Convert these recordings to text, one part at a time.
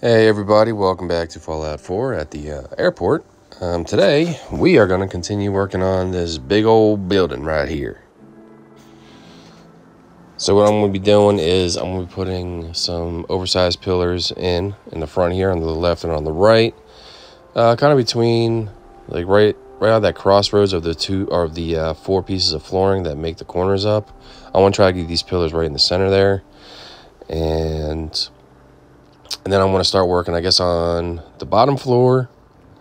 Hey everybody, welcome back to Fallout 4 at the uh, airport. Um, today, we are going to continue working on this big old building right here. So what I'm going to be doing is I'm going to be putting some oversized pillars in, in the front here on the left and on the right. Uh, kind of between, like right right at that crossroads of the two, or the uh, four pieces of flooring that make the corners up. I want to try to get these pillars right in the center there. And and then I'm going to start working, I guess, on the bottom floor.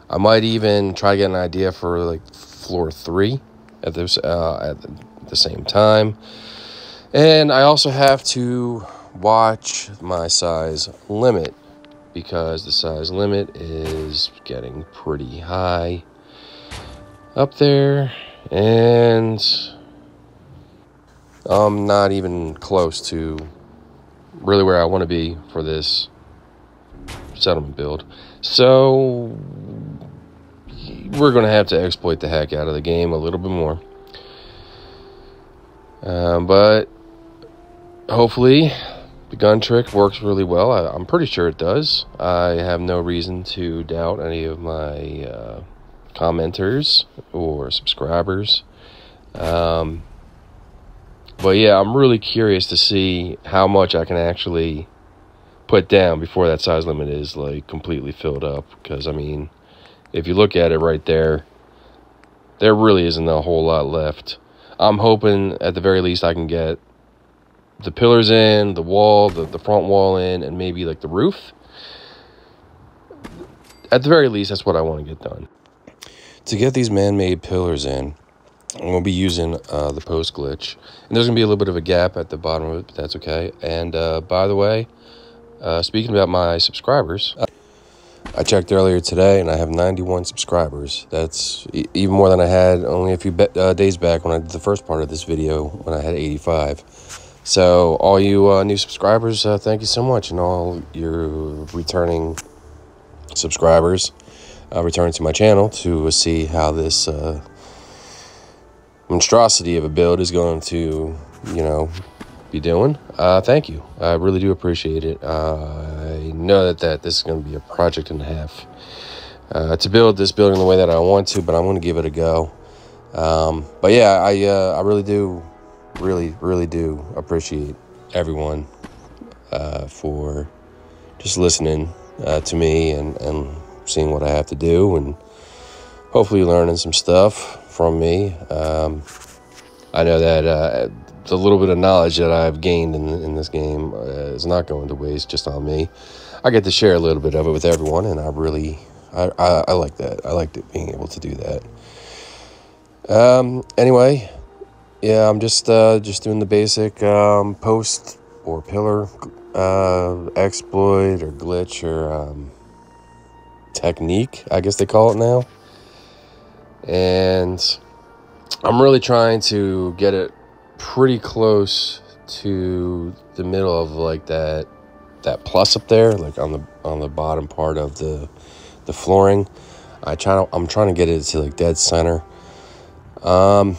I might even try to get an idea for like floor three at this uh, at the same time. And I also have to watch my size limit because the size limit is getting pretty high up there and I'm not even close to really where I want to be for this settlement build. So we're going to have to exploit the heck out of the game a little bit more. Um, but hopefully the gun trick works really well. I, am pretty sure it does. I have no reason to doubt any of my uh, commenters or subscribers. Um, but yeah, I'm really curious to see how much I can actually put down before that size limit is like completely filled up because I mean if you look at it right there there really isn't a whole lot left. I'm hoping at the very least I can get the pillars in the wall the, the front wall in and maybe like the roof. At the very least that's what I want to get done. To get these man-made pillars in I'm to be using uh, the post glitch. And there's to be a little bit of a gap at the bottom of it but that's okay. And uh, by the way uh, speaking about my subscribers, I checked earlier today and I have 91 subscribers. That's even more than I had only a few uh, days back when I did the first part of this video when I had 85. So, all you uh, new subscribers, uh, thank you so much. And all your returning subscribers, uh, return to my channel to see how this uh, monstrosity of a build is going to, you know, be doing. Uh, thank you. I really do appreciate it. Uh, I know that, that this is going to be a project and a half uh, to build this building the way that I want to, but I'm going to give it a go. Um, but yeah, I uh, I really do, really really do appreciate everyone uh, for just listening uh, to me and and seeing what I have to do and hopefully learning some stuff from me. Um, I know that the little bit of knowledge that I've gained in, in this game uh, is not going to waste just on me. I get to share a little bit of it with everyone, and I really, I, I, I like that. I liked it being able to do that. Um, anyway, yeah, I'm just, uh, just doing the basic um, post or pillar uh, exploit or glitch or um, technique, I guess they call it now. And I'm really trying to get it pretty close to the middle of like that that plus up there, like on the on the bottom part of the the flooring. I try to, I'm trying to get it to like dead center. Um,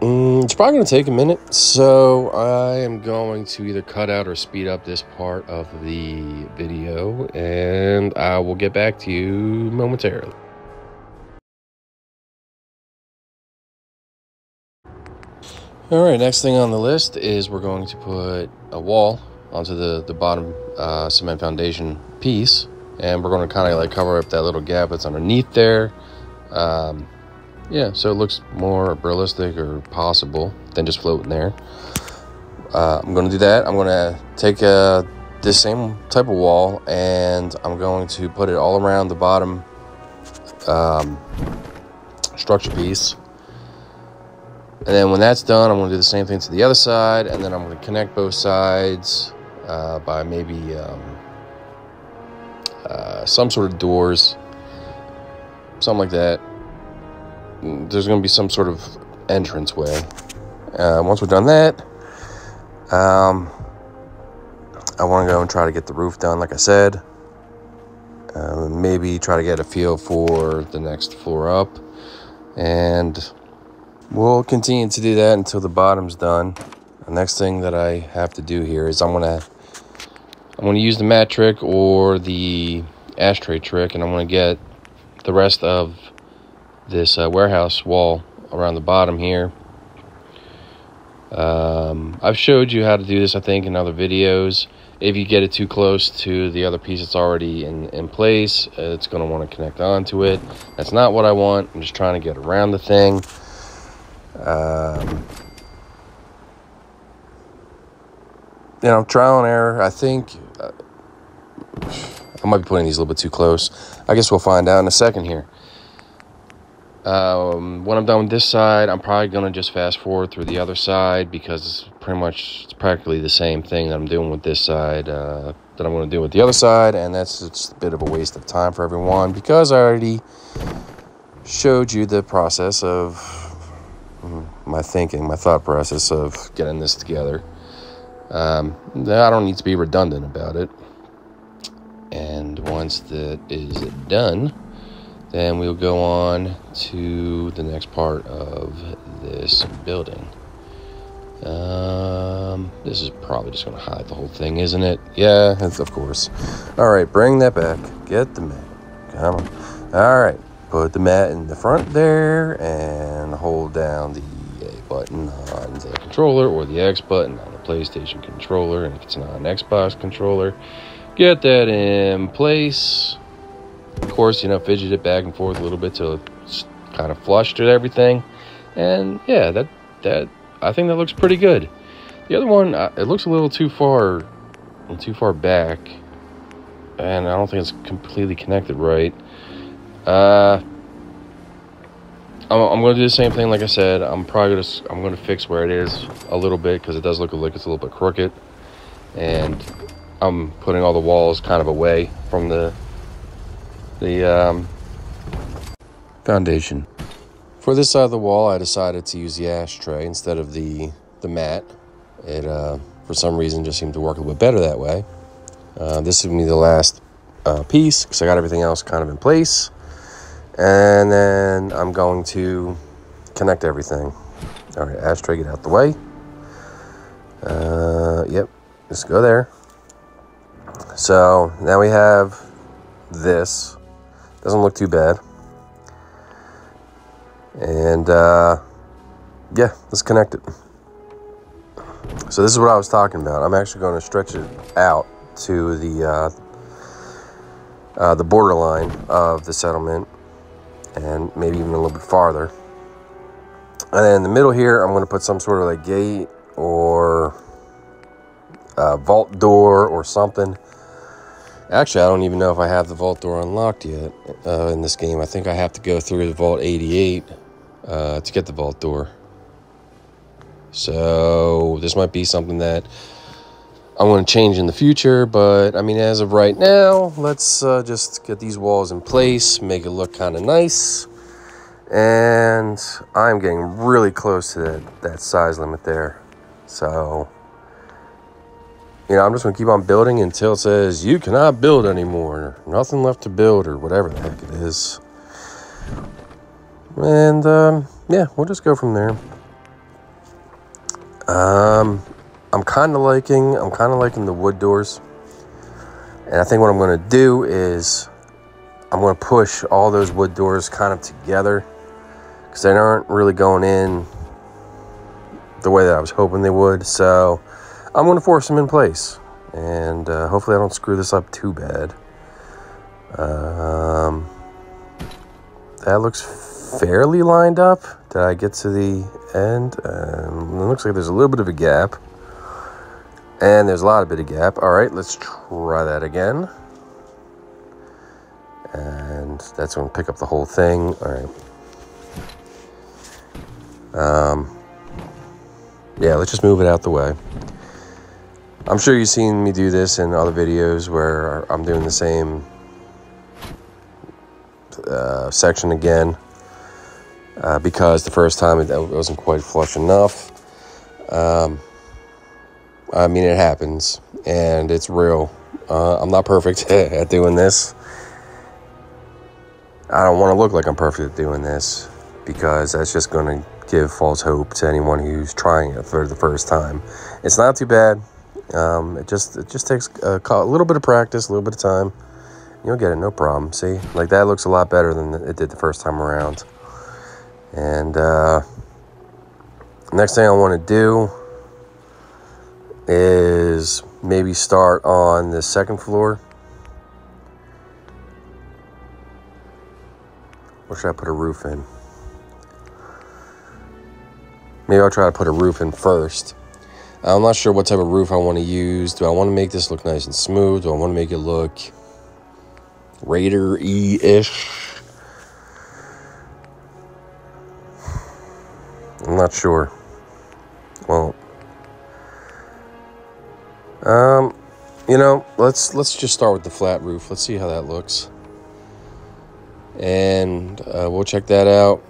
mm, it's probably going to take a minute, so I am going to either cut out or speed up this part of the video, and I will get back to you momentarily. All right, next thing on the list is we're going to put a wall onto the, the bottom uh, cement foundation piece. And we're going to kind of like cover up that little gap that's underneath there. Um, yeah, so it looks more realistic or possible than just floating there. Uh, I'm going to do that. I'm going to take uh, this same type of wall and I'm going to put it all around the bottom um, structure piece and then when that's done, I'm going to do the same thing to the other side, and then I'm going to connect both sides uh, by maybe um, uh, some sort of doors, something like that. There's going to be some sort of entrance way. Uh, once we've done that, um, I want to go and try to get the roof done, like I said. Uh, maybe try to get a feel for the next floor up. And We'll continue to do that until the bottom's done. The next thing that I have to do here is I'm to I'm to use the mat trick or the ashtray trick, and I'm to get the rest of this uh, warehouse wall around the bottom here. Um, I've showed you how to do this, I think, in other videos. If you get it too close to the other piece that's already in, in place, it's going to want to connect onto it. That's not what I want. I'm just trying to get around the thing. Um, you know, trial and error. I think uh, I might be putting these a little bit too close. I guess we'll find out in a second here. Um, when I'm done with this side, I'm probably going to just fast forward through the other side because it's pretty much, it's practically the same thing that I'm doing with this side uh, that I'm going to do with the other side. And that's just a bit of a waste of time for everyone because I already showed you the process of my thinking, my thought process of getting this together. Um, I don't need to be redundant about it. And once that is done, then we'll go on to the next part of this building. Um, this is probably just going to hide the whole thing, isn't it? Yeah, of course. All right, bring that back. Get the mat. Come on. All right, put the mat in the front there and hold down the button on the controller or the X button on the PlayStation controller. And if it's not an Xbox controller, get that in place of course, you know, fidget it back and forth a little bit till it's kind of flush to everything. And yeah, that that I think that looks pretty good. The other one, uh, it looks a little too far, too far back, and I don't think it's completely connected right. Uh, I'm, I'm going to do the same thing. Like I said, I'm probably to I'm to fix where it is a little bit because it does look like it's a little bit crooked, and I'm putting all the walls kind of away from the the um, foundation. For this side of the wall, I decided to use the ashtray instead of the, the mat. It, uh, for some reason, just seemed to work a little bit better that way. Uh, this to be the last uh, piece because I got everything else kind of in place. And then I'm going to connect everything. All right, ashtray, get out the way. Uh, yep, just go there. So now we have this doesn't look too bad. And uh, yeah, let's connect it. So this is what I was talking about. I'm actually going to stretch it out to the uh, uh, the borderline of the settlement, and maybe even a little bit farther. And then in the middle here, I'm going to put some sort of like gate or vault door or something Actually, I don't even know if I have the vault door unlocked yet uh, in this game. I think I have to go through the vault 88 uh, to get the vault door. So this might be something that I want to change in the future. But I mean, as of right now, let's uh, just get these walls in place, make it look kind of nice. And I'm getting really close to that, that size limit there. So you know, I'm just going to keep on building until it says you cannot build anymore. Nothing left to build or whatever the heck it is. And um, yeah, we'll just go from there. Um, I'm kind of liking, I'm kind of liking the wood doors. And I think what I'm going to do is I'm going to push all those wood doors kind of together because they aren't really going in the way that I was hoping they would. So I'm going to force them in place. And uh, hopefully I don't screw this up too bad. Um, that looks fairly lined up. Did I get to the end? Um, it looks like there's a little bit of a gap. And there's a lot of bit of gap. All right, let's try that again. And that's going to pick up the whole thing. All right. Um, yeah, let's just move it out the way. I'm sure you've seen me do this in other videos where I'm doing the same uh, section again uh, because the first time it wasn't quite flush enough. Um, I mean, it happens and it's real. Uh, I'm not perfect at doing this. I don't want to look like I'm perfect at doing this because that's just going to give false hope to anyone who's trying it for the first time. It's not too bad Um, it just it just takes a, a little bit of practice, a little bit of time. You'll get it, no problem. See, like that looks a lot better than it did the first time around. And uh, next thing I want to do is maybe start on the second floor. Or should I put a roof in? Maybe I'll try to put a roof in first. I'm not sure what type of roof I want to use. Do I want to make this look nice and smooth? Do I want to make it look Raider E ish? I'm not sure. Um, you know, let's let's just start with the flat roof. Let's see how that looks, and uh, we'll check that out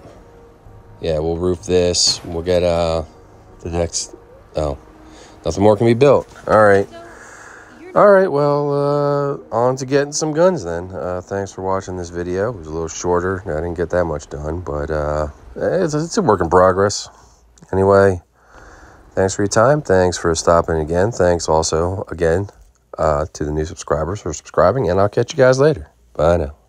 yeah, we'll roof this. We'll get uh the next. Oh, nothing more can be built. All right. All right, well, uh, on to getting some guns then. Uh, thanks for watching this video. It was a little shorter. I didn't get that much done, but uh, it's, it's a work in progress. Anyway, thanks for your time. Thanks for stopping again. Thanks also, again, uh, to the new subscribers for subscribing, and I'll catch you guys later. Bye now.